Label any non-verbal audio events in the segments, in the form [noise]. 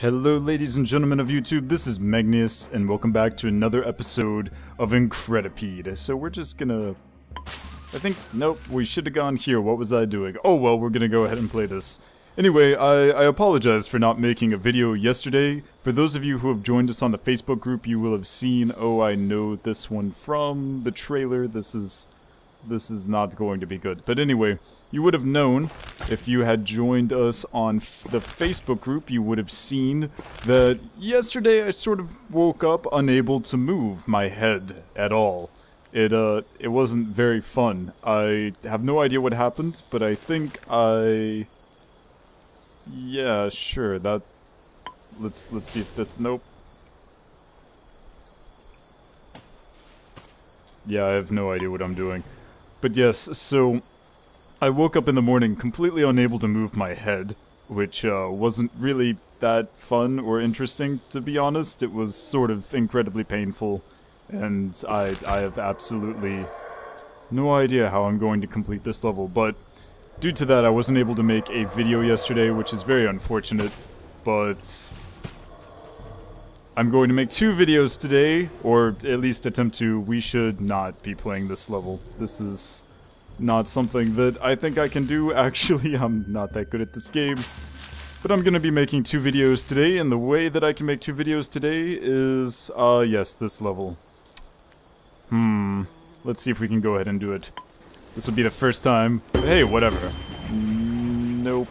Hello ladies and gentlemen of YouTube, this is Megneous, and welcome back to another episode of Incredipede. So we're just gonna... I think, nope, we should have gone here, what was I doing? Oh well, we're gonna go ahead and play this. Anyway, I, I apologize for not making a video yesterday. For those of you who have joined us on the Facebook group, you will have seen, oh I know this one from the trailer, this is this is not going to be good. But anyway, you would have known, if you had joined us on the Facebook group, you would have seen that yesterday I sort of woke up unable to move my head at all. It, uh, it wasn't very fun. I have no idea what happened, but I think I... Yeah, sure, that... Let's, let's see if this... Nope. Yeah, I have no idea what I'm doing. But yes, so I woke up in the morning completely unable to move my head, which uh, wasn't really that fun or interesting, to be honest. It was sort of incredibly painful, and I, I have absolutely no idea how I'm going to complete this level, but due to that I wasn't able to make a video yesterday, which is very unfortunate, but I'm going to make two videos today, or at least attempt to. We should not be playing this level. This is not something that I think I can do, [laughs] actually. I'm not that good at this game. But I'm going to be making two videos today, and the way that I can make two videos today is, uh, yes, this level. Hmm. Let's see if we can go ahead and do it. This will be the first time. Hey, whatever. Nope.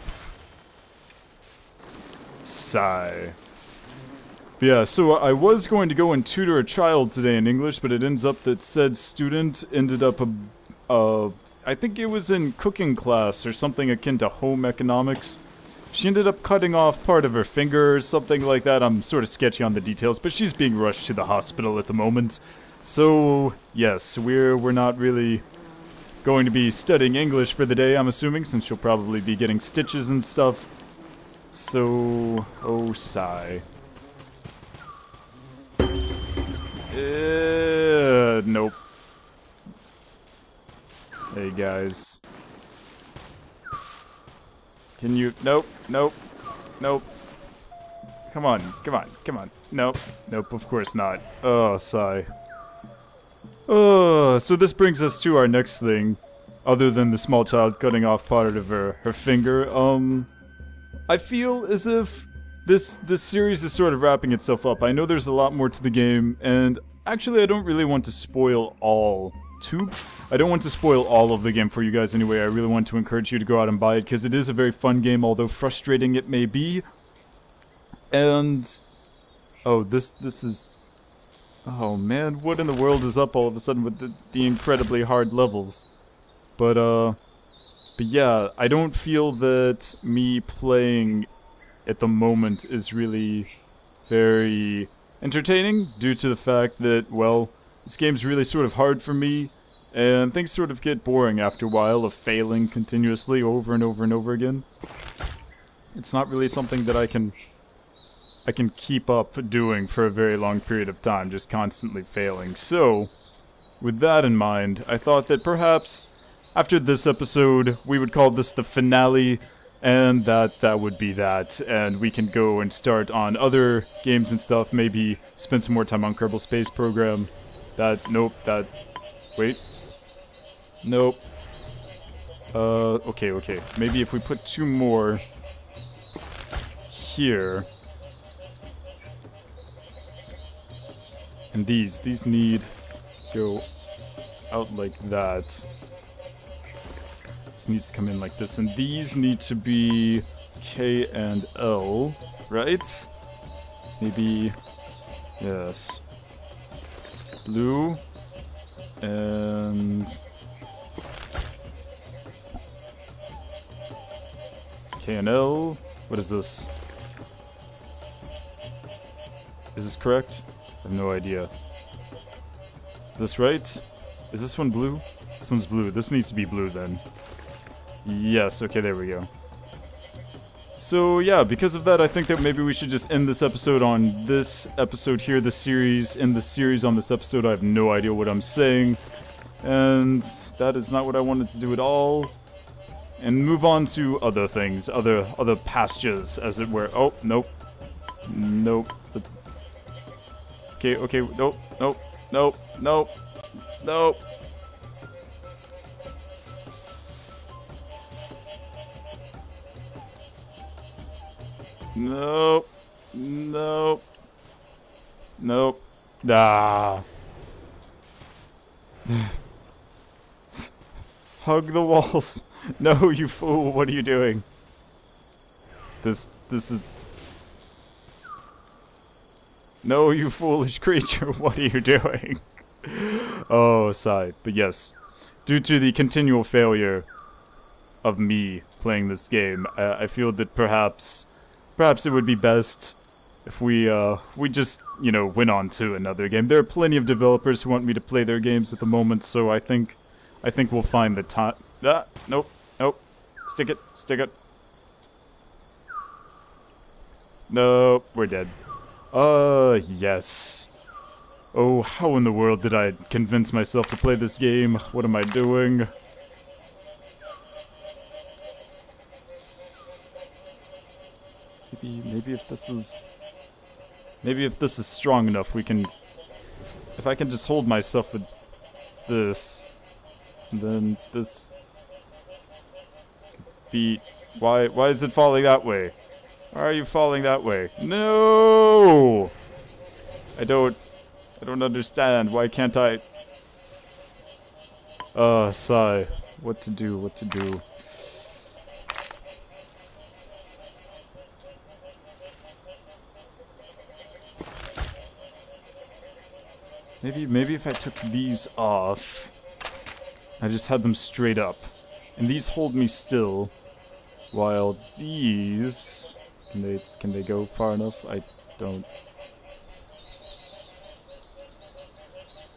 Sigh. But yeah, so I was going to go and tutor a child today in English, but it ends up that said student ended up a, uh, I think it was in cooking class or something akin to home economics. She ended up cutting off part of her finger or something like that. I'm sort of sketchy on the details, but she's being rushed to the hospital at the moment. So, yes, we're we're not really going to be studying English for the day, I'm assuming, since she'll probably be getting stitches and stuff. So, oh sigh. Uh, nope. Hey guys. Can you? Nope, nope, nope. Come on, come on, come on. Nope, nope, of course not. Oh, sigh. Oh, so this brings us to our next thing. Other than the small child cutting off part of her, her finger, um... I feel as if this this series is sort of wrapping itself up. I know there's a lot more to the game, and actually I don't really want to spoil all too. I don't want to spoil all of the game for you guys anyway. I really want to encourage you to go out and buy it because it is a very fun game, although frustrating it may be. And oh, this this is oh man, what in the world is up all of a sudden with the, the incredibly hard levels? But uh, but yeah, I don't feel that me playing at the moment is really very entertaining due to the fact that, well, this game's really sort of hard for me, and things sort of get boring after a while of failing continuously over and over and over again. It's not really something that I can I can keep up doing for a very long period of time, just constantly failing. So, with that in mind, I thought that perhaps after this episode, we would call this the finale and that that would be that. And we can go and start on other games and stuff maybe spend some more time on kerbal space program. That nope that wait. Nope. Uh okay okay. Maybe if we put two more here. And these these need to go out like that this needs to come in like this, and these need to be K and L, right? Maybe, yes. Blue, and... K and L, what is this? Is this correct? I have no idea. Is this right? Is this one blue? This one's blue. This needs to be blue then. Yes, okay, there we go. So yeah, because of that, I think that maybe we should just end this episode on this episode here, the series, end the series on this episode. I have no idea what I'm saying. And that is not what I wanted to do at all. And move on to other things, other other pastures, as it were. Oh, nope. Nope. Let's... Okay, okay, nope, nope, nope, nope, nope. Nope. Nope. Nope. Ah. [laughs] Hug the walls. [laughs] No, you fool. What are you doing? This this is No, you foolish creature. [laughs] What are you doing? oh, sigh. But yes, due to the continual failure of me playing this game, I, I feel that perhaps perhaps it would be best if we uh we just you know went on to another game. There are plenty of developers who want me to play their games at the moment, so I think I think we'll find the time. Ah, nope, nope. Stick it, stick it. Nope, we're dead. Uh, yes. Oh, how in the world did I convince myself to play this game? What am I doing? Maybe, maybe if this is... Maybe if this is strong enough, we can... If, if I can just hold myself with this, then this... Be... Why, why is it falling that way? Why are you falling that way? No! I don't... I don't understand. Why can't I... Uh, sigh. What to do, what to do. Maybe, maybe if I took these off, I just had them straight up. And these hold me still, while these... Can they, can they go far enough? I don't...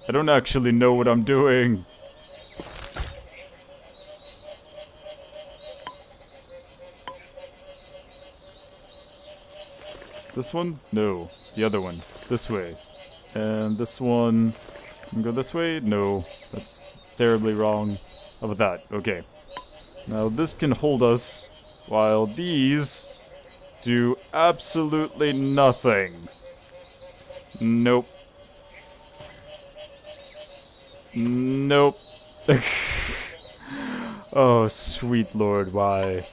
I don't actually know what I'm doing. This one? No. The other one. This way. And this one... Go this way? No. That's, that's terribly wrong. How about that? Okay. Now this can hold us, while these do absolutely nothing. Nope. Nope. [laughs] oh, sweet lord, why?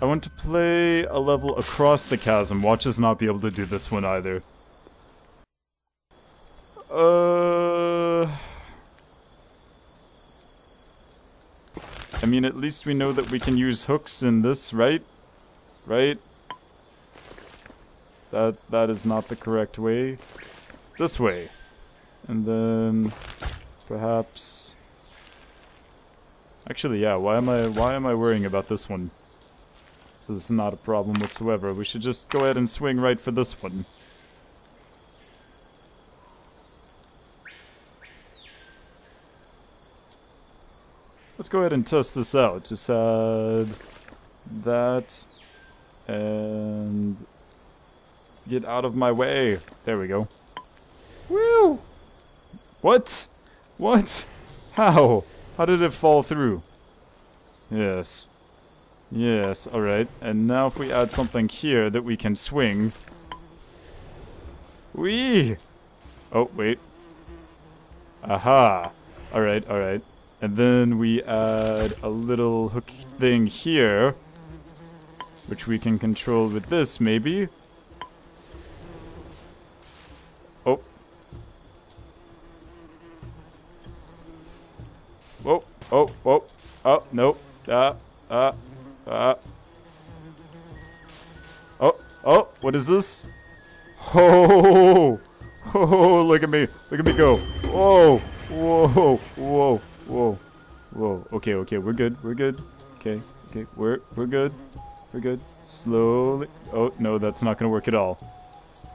I want to play a level across the chasm. Watch us not be able to do this one either. Mean, at least we know that we can use hooks in this, right? Right? That That is not the correct way. This way. And then... Perhaps... Actually, yeah, why am I why am I worrying about this one? This is not a problem whatsoever. We should just go ahead and swing right for this one. Let's go ahead and test this out. Just add that and get out of my way. There we go. Woo! What? What? How? How did it fall through? Yes. Yes, alright. And now if we add something here that we can swing. Wee! Oh, wait. Aha! Alright, alright. And then we add a little hook thing here. Which we can control with this, maybe. Oh. Whoa, oh, whoa. Oh, nope. Ah, ah, ah. Oh, oh, what is this? Oh, oh, look at me. Look at me go. Whoa, whoa, whoa. Whoa. Whoa. Okay, okay, we're good. We're good. Okay, okay, we're we're good. We're good. Slowly. Oh, no, that's not gonna work at all.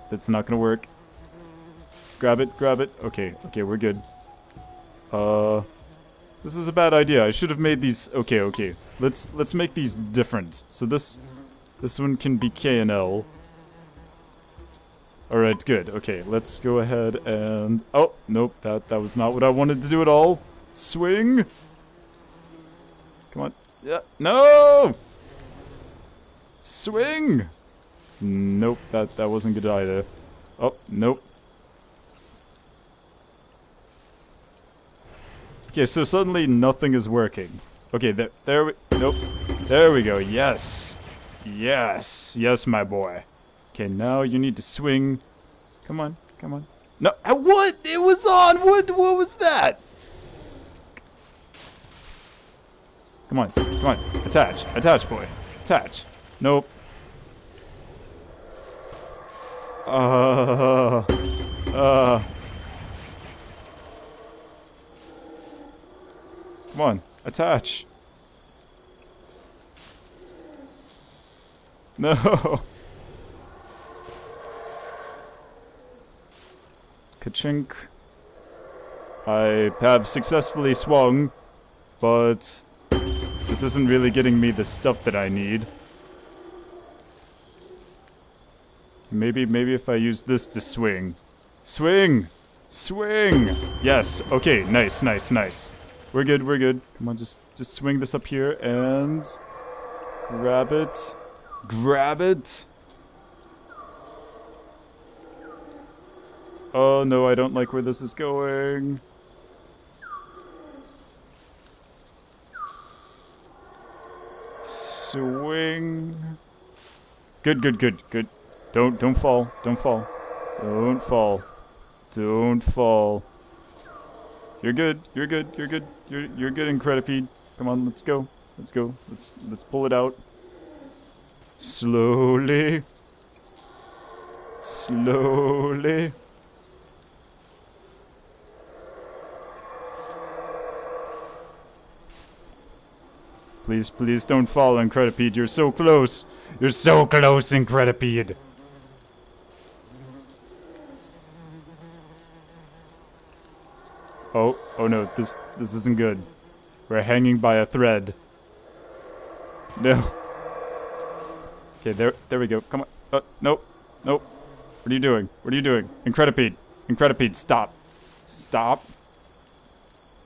That's not gonna work. Grab it, grab it. Okay, okay, we're good. Uh this is a bad idea. I should have made these okay, okay. Let's let's make these different. So this this one can be K and L. Alright, good. Okay, let's go ahead and Oh, nope, that that was not what I wanted to do at all. Swing! Come on. Yeah. No! Swing! Nope, that, that wasn't good either. Oh, nope. Okay, so suddenly nothing is working. Okay, there, there we, nope. There we go, yes. Yes, yes, my boy. Okay, now you need to swing. Come on, come on. No, what? It was on, what, what was that? Come on, come on, attach, attach, boy, attach. Nope. Uh, uh. Come on, attach. No. [laughs] Kachink. I have successfully swung, but this isn't really getting me the stuff that I need. Maybe, maybe if I use this to swing. Swing! Swing! Yes, okay, nice, nice, nice. We're good, we're good. Come on, just, just swing this up here and... Grab it. Grab it! Oh no, I don't like where this is going. Swing. Good, good, good, good. Don't don't fall. Don't fall. Don't fall. Don't fall. You're good. You're good. You're good. You're you're good, Incredipede. Come on, let's go. Let's go. Let's let's pull it out. Slowly. Slowly. Please, please don't fall, Incredipede. You're so close. You're so close, Incredipede. Oh, oh no, this this isn't good. We're hanging by a thread. No. Okay, there there we go. Come on. Uh, nope. Nope. What are you doing? What are you doing? Incredipede. Incredipede, stop. Stop.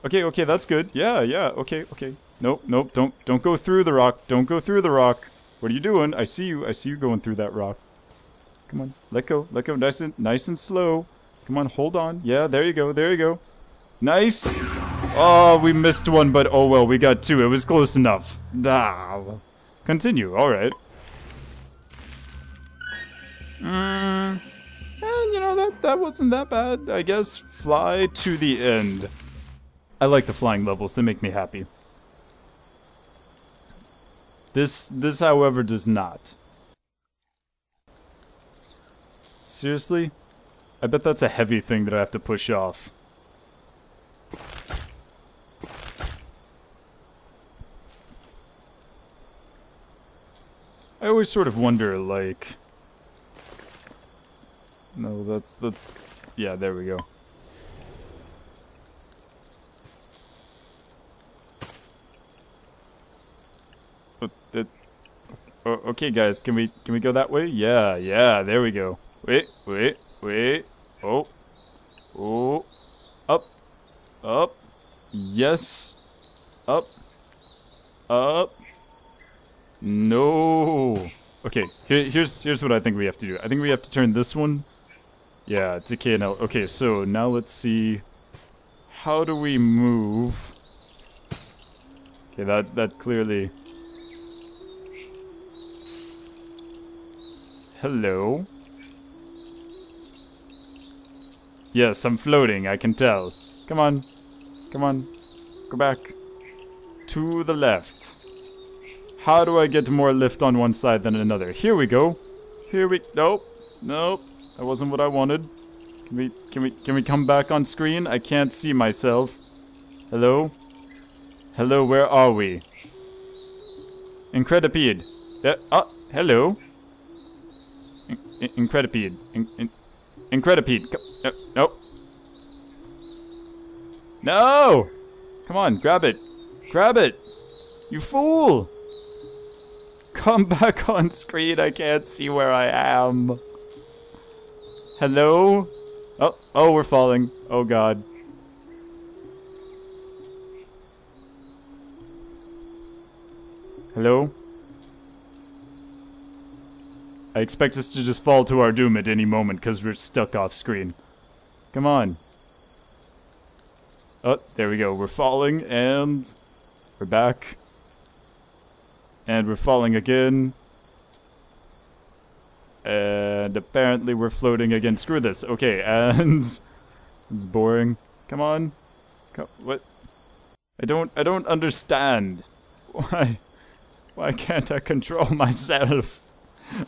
Okay, okay, that's good. Yeah, yeah, okay, okay. Nope, nope, don't don't go through the rock. Don't go through the rock. What are you doing? I see you. I see you going through that rock. Come on, let go, let go. Nice and nice and slow. Come on, hold on. Yeah, there you go, there you go. Nice! Oh, we missed one, but oh well, we got two. It was close enough. Ah. Continue, alright. Mm. And, you know, that, that wasn't that bad. I guess fly to the end. I like the flying levels. They make me happy. This, this, however, does not. Seriously? I bet that's a heavy thing that I have to push off. I always sort of wonder, like... No, that's, that's... Yeah, there we go. Uh, okay, guys, can we, can we go that way? Yeah, yeah, there we go. Wait, wait, wait. Oh. Oh. Up. Up. Yes. Up. Up. No. Okay, here, here's here's what I think we have to do. I think we have to turn this one. Yeah, to KNL. Okay, so now let's see. How do we move? Okay, that that clearly. Hello. Yes, I'm floating. I can tell. Come on, come on, go back. To the left. How do I get more lift on one side than another? Here we go. Here we... Nope. Nope. That wasn't what I wanted. Can we... Can we... Can we come back on screen? I can't see myself. Hello? Hello, where are we? Incredipede. Oh, ah, hello. In Incredipede. In in Incredipede. Uh, nope. No! Come on, grab it. Grab it! You fool! Come [laughs] back on screen, I can't see where I am. Hello? Oh, oh, we're falling. Oh god. Hello? I expect us to just fall to our doom at any moment because we're stuck off screen. Come on. Oh, there we go. We're falling and we're back. And we're falling again. And apparently we're floating again. Screw this. Okay, [laughs] and it's boring. Come on. Come, what? I don't I don't understand. [laughs] Why why can't I control myself?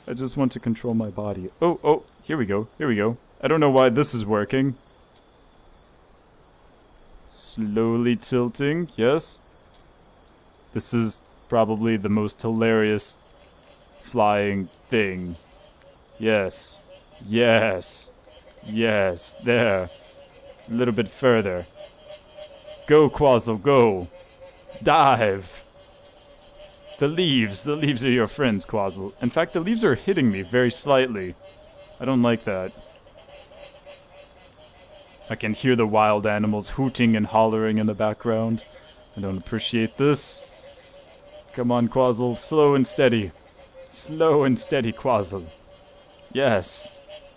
I just want to control my body. Oh, oh, here we go. Here we go. I don't know why this is working. Slowly tilting, yes. This is probably the most hilarious flying thing. Yes. Yes. Yes. There. A little bit further. Go, Quozzle, go. Dive. The leaves. The leaves are your friends, Quozzle. In fact, the leaves are hitting me very slightly. I don't like that. I can hear the wild animals hooting and hollering in the background. I don't appreciate this. Come on, Quozzle. Slow and steady. Slow and steady, Quozzle. Yes.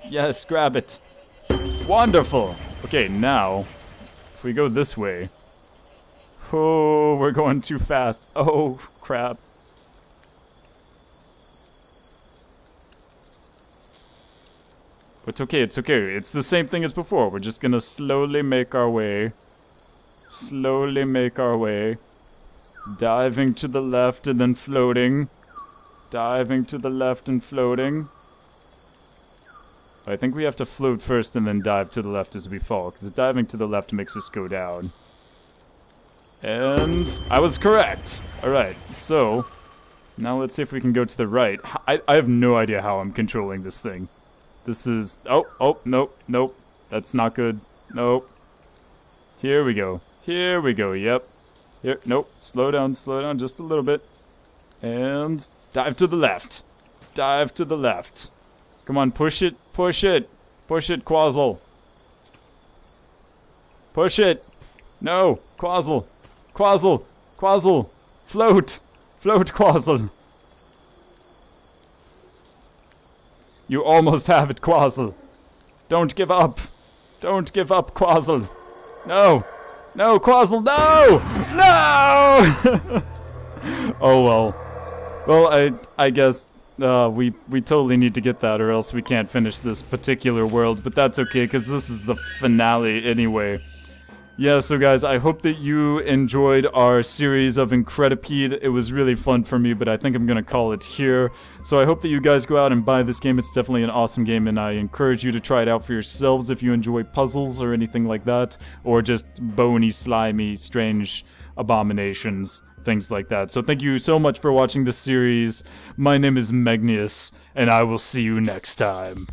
Yes, grab it. Wonderful! Okay, now, if we go this way... Oh, we're going too fast. Oh, crap. It's okay, it's okay. It's the same thing as before. We're just gonna slowly make our way. Slowly make our way. Diving to the left and then floating. Diving to the left and floating. I think we have to float first and then dive to the left as we fall, because diving to the left makes us go down. And I was correct. Alright, so now let's see if we can go to the right. I, I have no idea how I'm controlling this thing. This is... Oh, oh, nope, nope. That's not good. Nope. Here we go. Here we go, yep. Here, nope. Slow down, slow down just a little bit. And dive to the left. Dive to the left. Come on, push it, push it. Push it, Quozzle. Push it. No, Quozzle. Quozzle. Quozzle. Float. Float, Quozzle. You almost have it, Quozzle. Don't give up. Don't give up, Quozzle. No. No, Quozzle, no! No! [laughs] oh well. Well, I I guess uh, we we totally need to get that, or else we can't finish this particular world. But that's okay, because this is the finale anyway. Yeah, so guys, I hope that you enjoyed our series of Incredipede. It was really fun for me, but I think I'm gonna call it here. So I hope that you guys go out and buy this game. It's definitely an awesome game, and I encourage you to try it out for yourselves if you enjoy puzzles or anything like that, or just bony, slimy, strange abominations things like that. So thank you so much for watching this series. My name is Megneous, and I will see you next time.